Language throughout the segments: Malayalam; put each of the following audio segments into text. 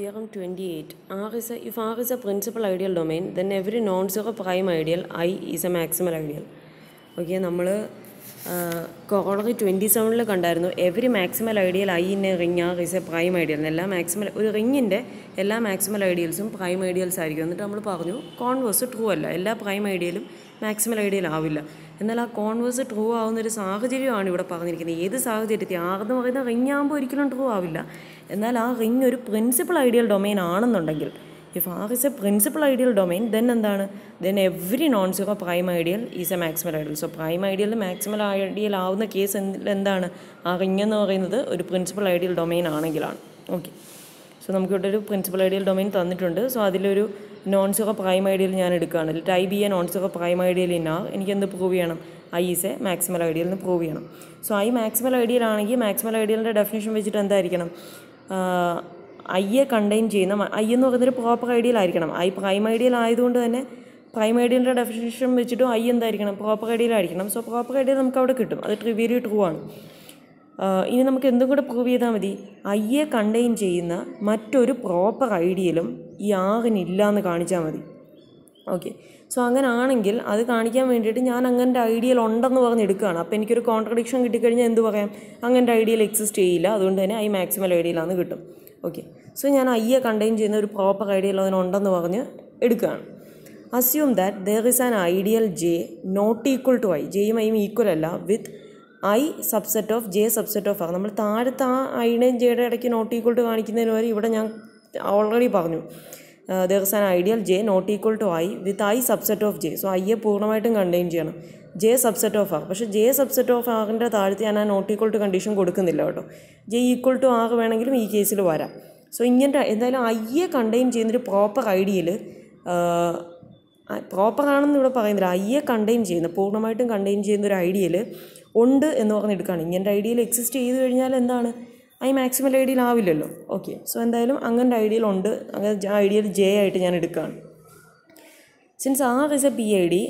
Theorem 28. R is a, if R is a principal ideal domain, then every non-zero prime ideal I is a maximal ideal. Okay നമ്മൾ കൊറോളറി ട്വന്റി സെവനിൽ കണ്ടായിരുന്നു every maximal ideal I in a ring R is a prime ideal എല്ലാ മാക്സിമൽ ഒരു റിങ്ങിന്റെ എല്ലാ മാക്സിമൽ ഐഡിയൽസും പ്രൈം ഐഡിയൽസ് ആയിരിക്കും എന്നിട്ട് നമ്മൾ പറഞ്ഞു കോൺവേഴ്സ് ട്രൂ അല്ല എല്ലാ പ്രൈം ഐഡിയലും മാക്സിമൽ ഐഡിയൽ ആവില്ല എന്നാൽ ആ കോൺവേഴ്സ് ട്രൂ ആവുന്ന ഒരു സാഹചര്യമാണ് ഇവിടെ പറഞ്ഞിരിക്കുന്നത്. ഏത് സാഹചര്യത്തിൽ? ആർന്ന് പറയുന്ന റിങ് ആകുമ്പോൾ ഒരിക്കലും ട്രൂ ആവില്ല. എന്നാൽ ആ റിങ് ഒരു പ്രിൻസിപ്പൽ ഐഡിയൽ ഡൊമൈൻ ആണെന്നുണ്ടെങ്കിൽ if R is a principal ideal domain then എന്താണ്? Then every non zero prime ideal is a maximal ideal so prime ideal maximal ideal ആവുന്ന കേസ് എന്താണ്? ആ റിങ് എന്ന് പറയുന്നത് ഒരു പ്രിൻസിപ്പൽ ഐഡിയൽ ഡൊമൈൻ ആണെങ്കിലാണ്. ഓക്കെ സോ നമുക്കിവിടെ ഒരു പ്രിൻസിപ്പൽ ഐഡിയൽ ഡൊമൈൻ തന്നിട്ടുണ്ട്. സോ അതിലൊരു നോൺ സീറോ പ്രൈം ഐഡിയൽ ഞാൻ എടുക്കുകയാണ് type a non zero prime ideal in R എനിക്ക് എന്ത് പ്രൂവ് ചെയ്യണം I is a maximal ideal എന്ന് പ്രൂവ് ചെയ്യണം സോ ഐ മാക്സിമൽ ഐഡിയൽ ആണെങ്കിൽ മാക്സിമൽ ഐഡിയലിന്റെ ഡെഫിനേഷൻ വെച്ചിട്ട് എന്തായിരിക്കണം ഐയെ കണ്ടെയ്ൻ ചെയ്യുന്ന ഐ എന്ന് പറയുന്നൊരു പ്രോപ്പർ ഐഡിയൽ ആയിരിക്കണം ഐ പ്രൈം ഐഡിയൽ ആയതുകൊണ്ട് തന്നെ പ്രൈം ഐഡിയലിന്റെ ഡെഫിനേഷൻ വെച്ചിട്ടും ഐ എന്തായിരിക്കണം പ്രോപ്പർ ഐഡിയൽ ആയിരിക്കണം സോ പ്രോപ്പർ ഐഡിയൽ നമുക്ക് അവിടെ കിട്ടും അത് ട്രിവിയലി ട്രൂ ആണ് ഇനി നമുക്ക് എന്തും കൂടെ പ്രൂവ് ചെയ്താൽ മതി. ഐയെ കണ്ടെയ്ൻ ചെയ്യുന്ന മറ്റൊരു പ്രോപ്പർ ഐഡിയലും ഈ ആറിനില്ല എന്ന് കാണിച്ചാൽ മതി. ഓക്കെ സോ അങ്ങനെ ആണെങ്കിൽ അത് കാണിക്കാൻ വേണ്ടിയിട്ട് ഞാൻ അങ്ങനത്തെ ഐഡിയൽ ഉണ്ടെന്ന് പറഞ്ഞ് എടുക്കുകയാണ്. അപ്പോൾ എനിക്കൊരു കോൺട്രഡിക്ഷൻ കിട്ടിക്കഴിഞ്ഞാൽ എന്ത് പറയാം? അങ്ങനത്തെ ഐഡിയൽ എക്സിസ്റ്റ് ചെയ്യില്ല. അതുകൊണ്ട് തന്നെ ഐ മാക്സിമൽ ഐഡിയലാണെന്ന് കിട്ടും. ഓക്കെ സോ ഞാൻ ഐയെ കണ്ടെയ്ൻ ചെയ്യുന്ന ഒരു പ്രോപ്പർ ഐഡിയൽ അതിനുണ്ടെന്ന് പറഞ്ഞ് എടുക്കുകയാണ്. Assume that there is an ideal J not equal to I ജെയും ഐയും ഈക്വൽ അല്ല. With I subset of J subset of R നമ്മൾ താഴത്തെ ആ ഐയുടെയും ജെയുടെ ഇടയ്ക്ക് നോട്ട് ഈക്വൽ ടു കാണിക്കുന്നതിന് വരെ ഇവിടെ ഞാൻ ഓൾറെഡി പറഞ്ഞു. There an ideal J not equal to I with I subset of J so ഐയെ പൂർണമായിട്ടും കണ്ടെയ്ൻ ചെയ്യണം. ജെ സബ്സെറ്റ് ഓഫ് ആർ പക്ഷേ ജെ സബ്സെറ്റ് ഓഫ് ആറിന്റെ താഴത്ത് ഞാൻ ആ നോട്ട് ഈക്വൽ ടു കണ്ടീഷൻ കൊടുക്കുന്നില്ല കേട്ടോ. ജെ ഈക്വൽ ടു ആർ വേണമെങ്കിലും ഈ കേസിൽ വരാം. സോ ഇങ്ങനത്തെ എന്തായാലും ഐയെ കണ്ടെയ്ൻ ചെയ്യുന്നൊരു പ്രോപ്പർ ഐഡിയൽ പ്രോപ്പർ ആണെന്ന് ഇവിടെ പറയുന്നില്ല. ഐയെ കണ്ടെയ്ൻ ചെയ്യുന്ന പൂർണമായിട്ടും കണ്ടെയ്ൻ ചെയ്യുന്ന ഒരു ഐഡിയൽ ഉണ്ട് എന്ന് പറഞ്ഞെടുക്കുകയാണ് ഇങ്ങനത്തെ ഐഡിയൽ എക്സിസ്റ്റ് ചെയ്തു കഴിഞ്ഞാൽ എന്താണ്? ഐ മാക്സിമൽ ഐഡിയൽ ആവില്ലല്ലോ. ഓക്കെ സോ എന്തായാലും അങ്ങനത്തെ ഐഡിയൽ ഉണ്ട്. അങ്ങനെ ഐഡിയൽ ജെ ആയിട്ട് ഞാൻ എടുക്കുകയാണ്. Since R is a P I D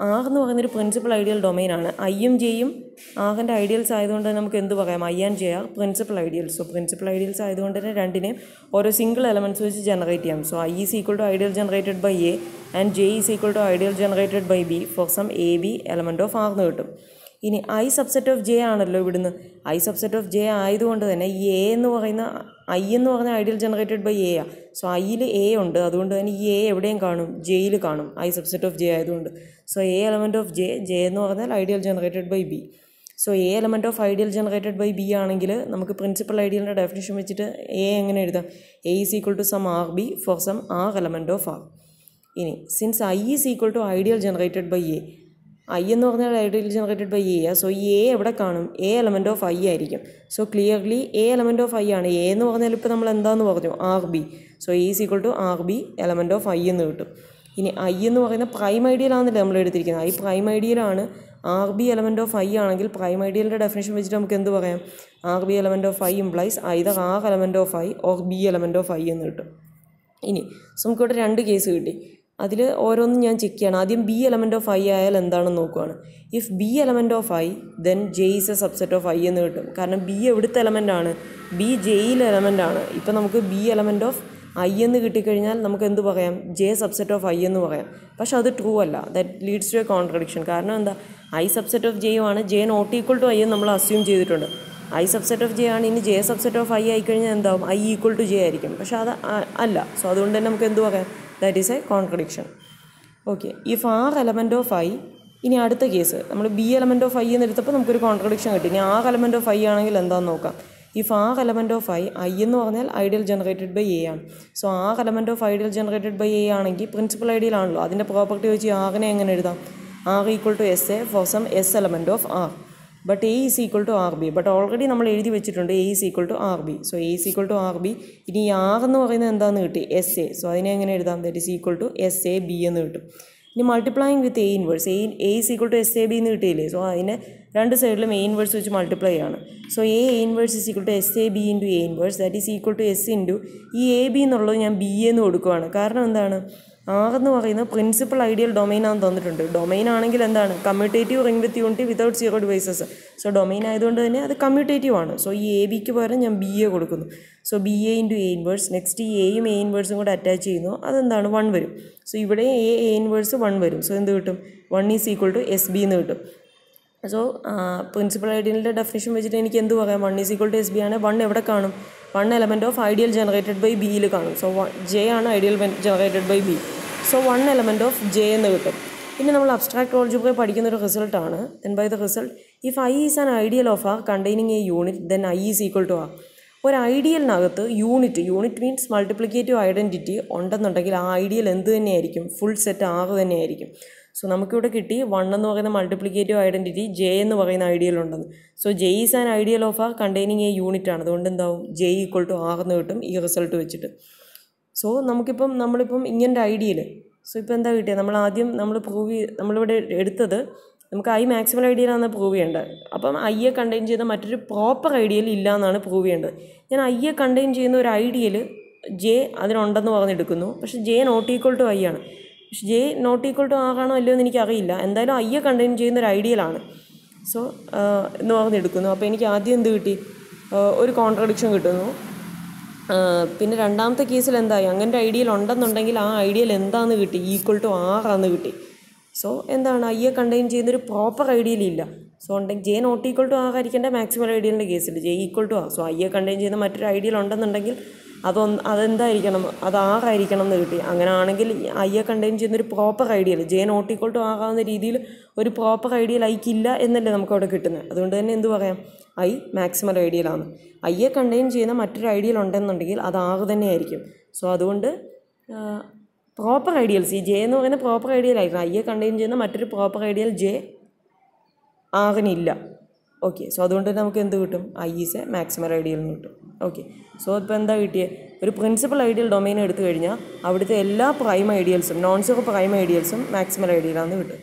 R എന്ന് പറയുന്നൊരു പ്രിൻസിപ്പൽ ഐഡിയൽ ഡൊമൈനാണ് ഐയും ജെയും ആറിന്റെ ഐഡിയൽസ് ആയതുകൊണ്ട് തന്നെ നമുക്ക് എന്ത് പറയാം? I and J are principal ideals so principal ideals ആയതുകൊണ്ട് തന്നെ രണ്ടിനെയും ഓരോ സിംഗിൾ എലമെന്റ്സ് വെച്ച് ജനറേറ്റ് ചെയ്യാം. So I is equal to ideal generated by a and J is equal to ideal generated by b for some a b element of R എന്ന് കിട്ടും. ഇനി ഐ സബ്സെറ്റ് ഓഫ് ജെ ആണല്ലോ ഇവിടുന്ന്. ഐ സബ്സെറ്റ് ഓഫ് ജെ ആയതുകൊണ്ട് തന്നെ ഈ എ എന്ന് പറയുന്ന ഐ എന്ന് പറഞ്ഞ ഐഡിയൽ ജനറേറ്റഡ് ബൈ എ ആ. സോ ഐയിൽ എ ഉണ്ട്. അതുകൊണ്ട് തന്നെ ഈ എ എവിടെയും കാണും. ജെയിൽ കാണും. ഐ സബ്സെറ്റ് ഓഫ് ജെ ആയതുകൊണ്ട്. So a element of J J എന്ന് പറഞ്ഞാൽ ideal generated by b so a element of ideal generated by b ആണെങ്കിൽ നമുക്ക് പ്രിൻസിപ്പൽ ഐഡിയലിന്റെ ഡെഫിനേഷൻ വെച്ചിട്ട് എ എങ്ങനെ എഴുതാം? A is equal to some r b for some r element of R ഇനി since I is equal to ideal generated by a I എന്ന് പറഞ്ഞാൽ ideal generated by a so ഈ എ എവിടെ കാണും? എ എലമെന്റ് ഓഫ് ഐ ആയിരിക്കും. So clearly a element of I ആണ്. എ എന്ന് പറഞ്ഞാൽ ഇപ്പോൾ നമ്മൾ എന്താന്ന് പറഞ്ഞു? R b so a is equal to r b element of I എന്ന് കിട്ടും. ഇനി ഐ എന്ന് പറയുന്ന പ്രൈം ഐഡിയലാണെന്നില്ല നമ്മൾ എടുത്തിരിക്കുന്നത്. ഐ പ്രൈം ഐഡിയലാണ് r b element of I ആണെങ്കിൽ പ്രൈം ഐഡിയലിന്റെ ഡെഫിനേഷൻ വെച്ചിട്ട് നമുക്ക് എന്ത് പറയാം? R b element of I implies either r element of I or b element of I എന്ന് കിട്ടും. ഇനി സോ നമുക്കിവിടെ രണ്ട് കേസ് കിട്ടി. അതിൽ ഓരോന്നും ഞാൻ ചെക്ക് ചെയ്യണം. ആദ്യം ബി എലമെന്റ് ഓഫ് ഐ ആയാൽ എന്താണെന്ന് നോക്കുവാണ്. If b element of I then J is a subset of I എന്ന് കിട്ടും. കാരണം ബി എവിടുത്തെ എലമെന്റ് ആണ്? ബി ജെയിൽ എലമെന്റ് ആണ്. ഇപ്പം നമുക്ക് ബി എലമെന്റ് ഓഫ് ഐ എന്ന് കിട്ടിക്കഴിഞ്ഞാൽ നമുക്ക് എന്ത് പറയാം? ജെ സബ്സെറ്റ് ഓഫ് ഐ എന്ന് പറയാം. പക്ഷെ അത് ട്രൂ അല്ല. That leads to a contradiction കാരണം എന്താ? ഐ സബ്സെറ്റ് ഓഫ് ജെയു ആണ്. J not equal to I എന്ന് നമ്മൾ അസ്യൂം ചെയ്തിട്ടുണ്ട്. ഐ സബ്സെറ്റ് ഓഫ് ജെ ആണ്. ഇനി ജെ സബ്സെറ്റ് ഓഫ് ഐ ആയിക്കഴിഞ്ഞാൽ എന്താവും? ഐ ഈക്വൽ ടു ജെ ആയിരിക്കും. പക്ഷേ അത് അല്ല. സോ അതുകൊണ്ട് തന്നെ നമുക്ക് എന്ത് പറയാം? That is a contradiction okay if R element of I ഇനി അടുത്ത കേസ് നമ്മൾ ബി എലമെന്റ് ഓഫ് ഐ എന്ന് എടുത്തപ്പോൾ നമുക്കൊരു കോൺട്രഡിക്ഷൻ കിട്ടി. ഇനി ആർ എലമെന്റ് ഓഫ് ഐ ആണെങ്കിൽ എന്താണെന്ന് നോക്കാം? If r element of I I എന്ന് പറഞ്ഞാൽ ഐഡിയൽ ജനറേറ്റഡ് ബൈ എ ആണ്. So r element of ideal generated by a ആണെങ്കിൽ പ്രിൻസിപ്പൽ ഐഡിയൽ ആണല്ലോ. അതിന്റെ പ്രോപ്പർട്ടി വെച്ച് ആറിനെ എങ്ങനെ എഴുതാം? R equal to s a for some s element of R but a is equal to r b but already നമ്മൾ എഴുതി വെച്ചിട്ടുണ്ട് a is equal to r b so a is equal to r b ഇനി ആർ എന്ന് പറയുന്നത് എന്താണെന്ന് കിട്ടി? എസ് എ സോ അതിനെ എങ്ങനെ എഴുതാം? That is equal to s a b എന്ന് കിട്ടും. ഇനി multiplying with a inverse a a is equal to s a b എന്ന് കിട്ടിയില്ലേ? സോ അതിനെ രണ്ട് സൈഡിലും എ ഇൻവേഴ്സ് വെച്ച് മൾട്ടിപ്ലൈ ആണ് so a inverse is equal to s a b into a inverse that is equal to s into ഈ എ ബി എന്നുള്ളത് ഞാൻ ബി എന്ന് കൊടുക്കുവാണ്. കാരണം എന്താണ്? ആർ എന്ന് പറയുന്നത് പ്രിൻസിപ്പൽ ഐഡിയൽ ഡൊമൈൻ ആണെന്ന് തന്നിട്ടുണ്ട്. ഡൊമൈൻ ആണെങ്കിൽ എന്താണ്? Commutative ring with unity without zero divisors so domain ആയതുകൊണ്ട് തന്നെ അത് കമ്മ്യൂട്ടേറ്റീവ് ആണ്. സോ ഈ എ ബിക്ക് പകരം ഞാൻ ബി എ കൊടുക്കുന്നു. So b a into a inverse next ഈ എയും എ ഇൻവേഴ്സും കൂടെ അറ്റാച്ച് ചെയ്യുന്നു. അതെന്താണ്? വൺ വരും. സോ ഇവിടെ എ എ ഇൻവേഴ്സ് വൺ വരും. സോ എന്ത് കിട്ടും? One is equal to s b എന്ന് കിട്ടും. സോ പ്രിൻസിപ്പൽ ഐഡിയലിന്റെ ഡെഫിനേഷൻ വെച്ചിട്ട് എനിക്ക് എന്ത് പറയാം? One is equal to s b ആണ് വൺ എവിടെ കാണും? One element of ideal generated by ബിയിൽ കാണും. സോ ജെ ആണ് ideal generated by b so one element of J എന്ന് കിട്ടും. പിന്നെ നമ്മൾ അബ്സ്ട്രാക്ട് ഓൾജിബ്രയിൽ പഠിക്കുന്ന ഒരു റിസൾട്ടാണ് then by the result if I is an ideal of R containing a unit then I is equal to R ഒരു ഐഡിയലിനകത്ത് unit unit means multiplicative identity ഉണ്ടെന്നുണ്ടെങ്കിൽ ആ ഐഡിയൽ എന്ത് തന്നെയായിരിക്കും? ഫുൾ സെറ്റ് ആറ് തന്നെയായിരിക്കും. സോ നമുക്കിവിടെ കിട്ടി വൺ എന്ന് പറയുന്ന മൾട്ടിപ്ലിക്കേറ്റീവ് ഐഡന്റിറ്റി ജെ എന്ന് പറയുന്ന ഐഡിയൽ ഉണ്ടെന്ന്. So J is an ideal of ആ കണ്ടെയ്നിങ് എ യൂണിറ്റ് ആണ്. അതുകൊണ്ട് എന്താവും? ജെ ഈക്വൽ ടു ആർ എന്ന് കിട്ടും ഈ റിസൾട്ട് വെച്ചിട്ട്. സോ നമുക്കിപ്പം നമ്മളിപ്പം ഇങ്ങനത്തെ ഐഡിയൽ സോ ഇപ്പോൾ എന്താ കിട്ടിയത് നമ്മൾ ആദ്യം നമ്മൾ പ്രൂവ് നമ്മളിവിടെ എടുത്തത് നമുക്ക് ഐ മാക്സിമൽ ഐഡിയയിലാണ് പ്രൂവ് ചെയ്യേണ്ടത്. അപ്പം ഐയെ കണ്ടെയ്ൻ ചെയ്ത മറ്റൊരു പ്രോപ്പർ ഐഡിയൽ ഇല്ല എന്നാണ് പ്രൂവ് ചെയ്യേണ്ടത്. ഞാൻ ഐയെ കണ്ടെയ്ൻ ചെയ്യുന്ന ഒരു ഐഡിയൽ ജെ അതിനുണ്ടെന്ന് പറഞ്ഞെടുക്കുന്നു. പക്ഷേ J not equal to I ആണ്. ജെ നോട്ട് ഈക്വൽ ടു ആകാണോ അല്ലയോ എന്ന് എനിക്കറിയില്ല. എന്തായാലും ഐയെ കണ്ടെയ്ൻ ചെയ്യുന്ന ഒരു ഐഡിയലാണ് സോ എന്ന് പറഞ്ഞെടുക്കുന്നു അപ്പോൾ എനിക്ക് ആദ്യം എന്ത് കിട്ടി? ഒരു കോൺട്രഡിക്ഷൻ കിട്ടുന്നു. പിന്നെ രണ്ടാമത്തെ കേസിൽ എന്തായി? അങ്ങനത്തെ ഐഡിയൽ ഉണ്ടെന്നുണ്ടെങ്കിൽ ആ ഐഡിയൽ എന്താണെന്ന് കിട്ടി? ഈക്വൽ ടു ആറാന്ന് കിട്ടി. സോ എന്താണ്? ഐയെ കണ്ടെയ്ൻ ചെയ്യുന്ന ഒരു പ്രോപ്പർ ഐഡിയൽ ഇല്ല. സോ ഉണ്ടെങ്കിൽ ജെ നോട്ട് ഈക്വൽ ടു ആകാതിരിക്കേണ്ട മാക്സിമം ഐഡിയലിന്റെ കേസിൽ ജെ ഈക്വൽ ടു ആ സോ ഐയെ കണ്ടെയ്ൻ ചെയ്യുന്ന മറ്റൊരു ഐഡിയൽ ഉണ്ടെന്നുണ്ടെങ്കിൽ അതൊന്ന് അതെന്തായിരിക്കണം? അത് ആറായിരിക്കണം എന്ന് കിട്ടി. അങ്ങനെ ആണെങ്കിൽ ഐയെ കണ്ടെയ്ൻ ചെയ്യുന്ന ഒരു proper ideal J not equal to ആകാവുന്ന രീതിയിൽ ഒരു പ്രോപ്പർ ഐഡിയൽ ഐക്കില്ല എന്നല്ലേ നമുക്ക് അവിടെ കിട്ടുന്നത്. അതുകൊണ്ട് തന്നെ എന്ത് പറയാം? ഐ മാക്സിമൽ ഐഡിയലാണ് ഐയെ കണ്ടെയ്ൻ ചെയ്യുന്ന മറ്റൊരു ഐഡിയൽ ഉണ്ടെന്നുണ്ടെങ്കിൽ അത് ആറ് തന്നെയായിരിക്കും. സോ അതുകൊണ്ട് പ്രോപ്പർ ഐഡിയൽസ് ഈ ജെ എന്ന് പറയുന്ന പ്രോപ്പർ ഐഡിയൽ ആയിരിക്കും ഐയെ കണ്ടെയ്ൻ ചെയ്യുന്ന മറ്റൊരു പ്രോപ്പർ ഐഡിയൽ ജെ ആറിനില്ല ഓക്കെ സോ അതുകൊണ്ട് തന്നെ നമുക്ക് എന്ത് കിട്ടും? I is a maximal ideal എന്ന് കിട്ടും. ഓക്കെ സോ ഇപ്പോൾ എന്താ കിട്ടിയത് ഒരു പ്രിൻസിപ്പൽ ഐഡിയൽ ഡൊമൈൻ എടുത്തു കഴിഞ്ഞാൽ അവിടുത്തെ എല്ലാ പ്രൈം ഐഡിയൽസും നോൺ സീറോ പ്രൈം ഐഡിയൽസും മാക്സിമൽ ഐഡിയലാണെന്ന് കിട്ടും.